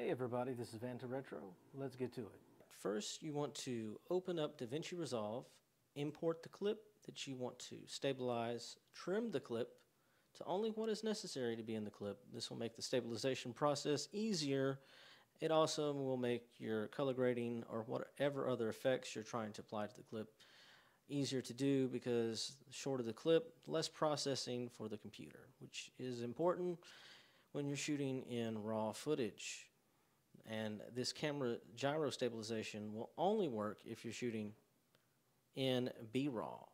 Hey everybody, this is Vanta Retro. Let's get to it. First, you want to open up DaVinci Resolve, import the clip that you want to stabilize, trim the clip to only what is necessary to be in the clip. This will make the stabilization process easier. It also will make your color grading or whatever other effects you're trying to apply to the clip easier to do because the shorter the clip, less processing for the computer, which is important when you're shooting in raw footage. And this camera gyro stabilization will only work if you're shooting in B-RAW.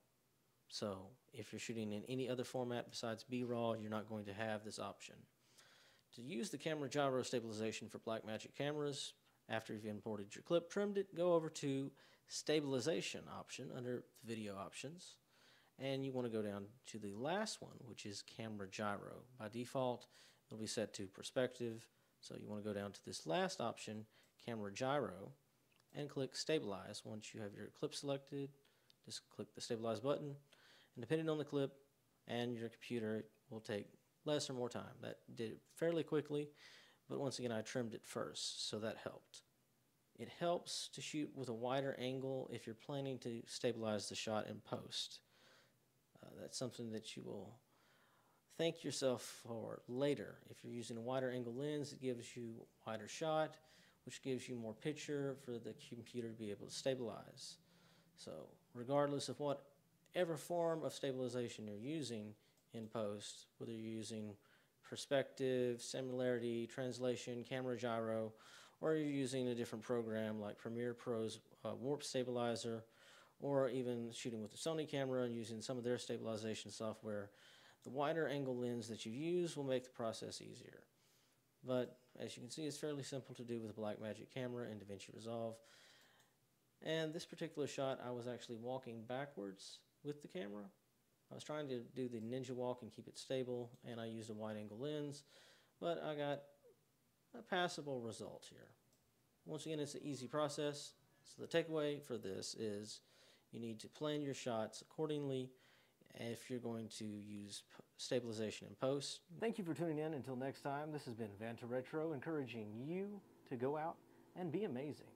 So if you're shooting in any other format besides B-RAW, you're not going to have this option. To use the camera gyro stabilization for Blackmagic cameras, after you've imported your clip, trimmed it, go over to stabilization option under video options. And you want to go down to the last one, which is camera gyro. By default, it'll be set to perspective. So you want to go down to this last option, camera gyro, and click stabilize. Once you have your clip selected, just click the stabilize button. And depending on the clip and your computer, it will take less or more time. That did it fairly quickly. But once again, I trimmed it first, so that helped. It helps to shoot with a wider angle if you're planning to stabilize the shot in post. Uh, that's something that you will thank yourself for later. If you're using a wider angle lens, it gives you wider shot, which gives you more picture for the computer to be able to stabilize. So regardless of whatever form of stabilization you're using in post, whether you're using perspective, similarity, translation, camera gyro, or you're using a different program like Premiere Pro's uh, Warp Stabilizer, or even shooting with the Sony camera and using some of their stabilization software, the wider angle lens that you use will make the process easier. But as you can see, it's fairly simple to do with a Blackmagic camera and DaVinci Resolve. And this particular shot, I was actually walking backwards with the camera. I was trying to do the ninja walk and keep it stable, and I used a wide angle lens, but I got a passable result here. Once again, it's an easy process. So the takeaway for this is you need to plan your shots accordingly if you're going to use stabilization in post. Thank you for tuning in. Until next time, this has been Vanta Retro encouraging you to go out and be amazing.